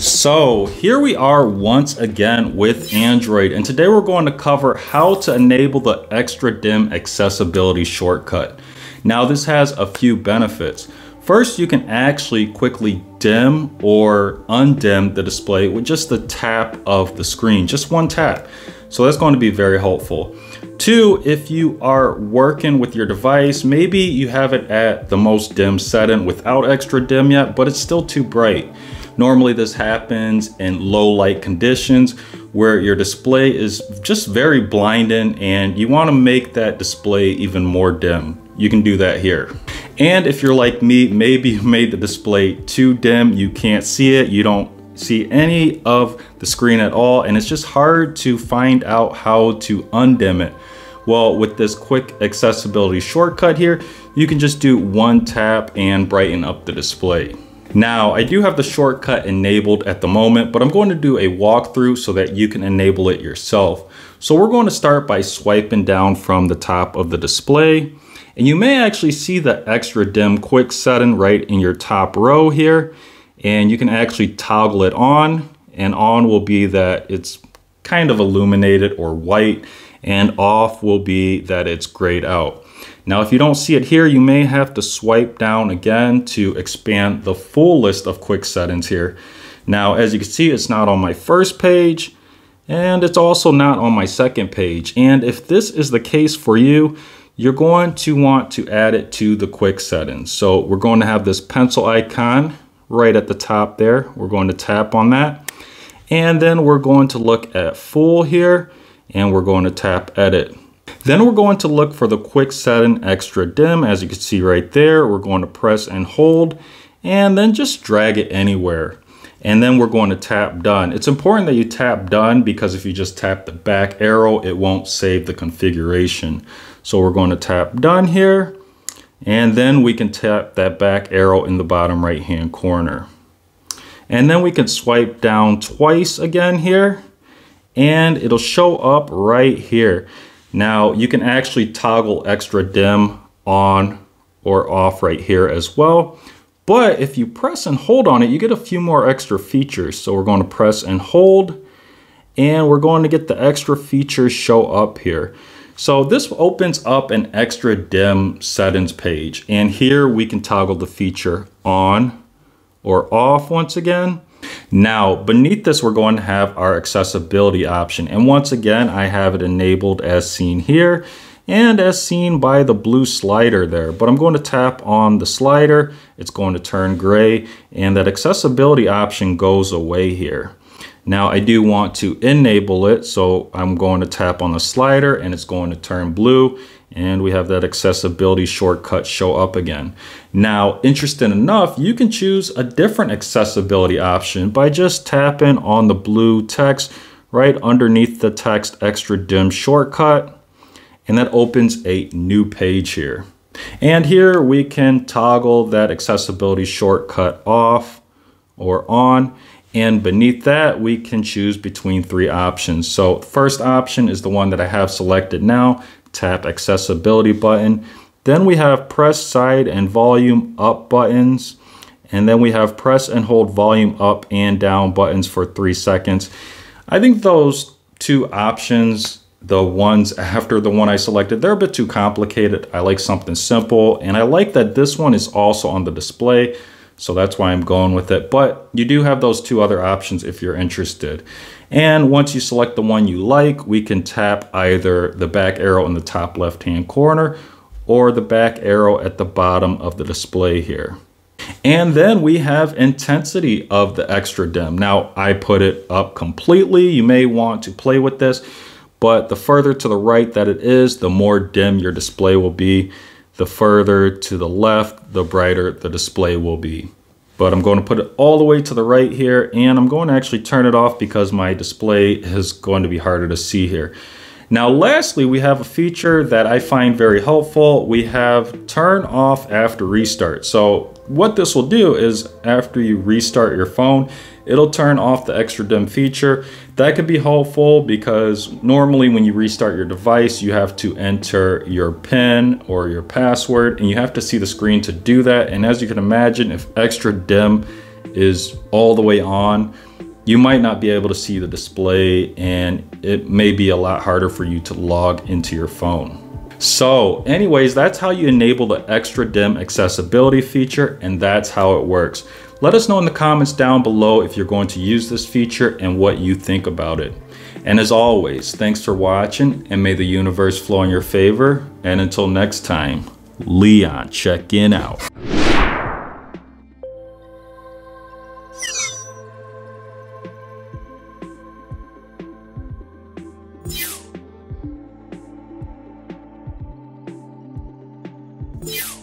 So here we are once again with Android and today we're going to cover how to enable the extra dim accessibility shortcut. Now this has a few benefits. First, you can actually quickly dim or undim the display with just the tap of the screen, just one tap. So that's going to be very helpful. Two, if you are working with your device, maybe you have it at the most dim setting without extra dim yet, but it's still too bright. Normally this happens in low light conditions where your display is just very blinding and you wanna make that display even more dim. You can do that here. And if you're like me, maybe you made the display too dim, you can't see it, you don't see any of the screen at all, and it's just hard to find out how to undim it. Well, with this quick accessibility shortcut here, you can just do one tap and brighten up the display. Now, I do have the shortcut enabled at the moment, but I'm going to do a walkthrough so that you can enable it yourself. So we're going to start by swiping down from the top of the display. And you may actually see the extra dim quick setting right in your top row here. And you can actually toggle it on and on will be that it's kind of illuminated or white and off will be that it's grayed out. Now, if you don't see it here, you may have to swipe down again to expand the full list of quick settings here. Now, as you can see, it's not on my first page and it's also not on my second page. And if this is the case for you, you're going to want to add it to the quick settings. So we're going to have this pencil icon right at the top there. We're going to tap on that. And then we're going to look at full here and we're going to tap edit. Then we're going to look for the quick setting extra dim. As you can see right there, we're going to press and hold and then just drag it anywhere. And then we're going to tap done. It's important that you tap done because if you just tap the back arrow, it won't save the configuration. So we're going to tap done here. And then we can tap that back arrow in the bottom right hand corner. And then we can swipe down twice again here and it'll show up right here. Now you can actually toggle extra dim on or off right here as well. But if you press and hold on it, you get a few more extra features. So we're going to press and hold and we're going to get the extra features show up here. So this opens up an extra dim settings page. And here we can toggle the feature on or off once again. Now, beneath this, we're going to have our accessibility option. And once again, I have it enabled as seen here and as seen by the blue slider there. But I'm going to tap on the slider, it's going to turn gray, and that accessibility option goes away here. Now I do want to enable it, so I'm going to tap on the slider and it's going to turn blue and we have that accessibility shortcut show up again. Now, interesting enough, you can choose a different accessibility option by just tapping on the blue text right underneath the text extra dim shortcut, and that opens a new page here. And here we can toggle that accessibility shortcut off or on. And beneath that, we can choose between three options. So first option is the one that I have selected now tap accessibility button. Then we have press side and volume up buttons. And then we have press and hold volume up and down buttons for three seconds. I think those two options, the ones after the one I selected, they're a bit too complicated. I like something simple and I like that this one is also on the display. So that's why I'm going with it. But you do have those two other options if you're interested. And once you select the one you like, we can tap either the back arrow in the top left-hand corner or the back arrow at the bottom of the display here. And then we have intensity of the extra dim. Now I put it up completely. You may want to play with this, but the further to the right that it is, the more dim your display will be the further to the left, the brighter the display will be. But I'm going to put it all the way to the right here and I'm going to actually turn it off because my display is going to be harder to see here. Now lastly, we have a feature that I find very helpful. We have turn off after restart. So what this will do is after you restart your phone, it'll turn off the extra dim feature. That could be helpful because normally when you restart your device, you have to enter your PIN or your password and you have to see the screen to do that. And as you can imagine, if extra dim is all the way on, you might not be able to see the display and it may be a lot harder for you to log into your phone. So anyways, that's how you enable the extra dim accessibility feature and that's how it works. Let us know in the comments down below if you're going to use this feature and what you think about it. And as always, thanks for watching and may the universe flow in your favor. And until next time, Leon checking out. You